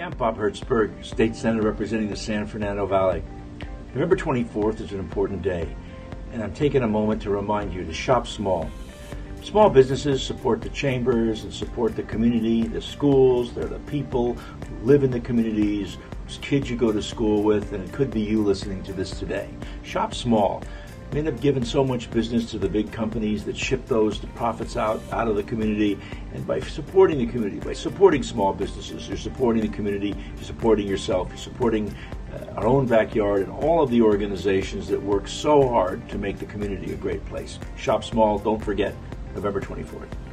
I'm Bob Hertzberg, State Senator representing the San Fernando Valley. November 24th is an important day, and I'm taking a moment to remind you to shop small. Small businesses support the chambers and support the community, the schools, they're the people who live in the communities, whose kids you go to school with, and it could be you listening to this today. Shop small. We end up giving so much business to the big companies that ship those profits out, out of the community. And by supporting the community, by supporting small businesses, you're supporting the community, you're supporting yourself, you're supporting uh, our own backyard and all of the organizations that work so hard to make the community a great place. Shop small, don't forget, November 24th.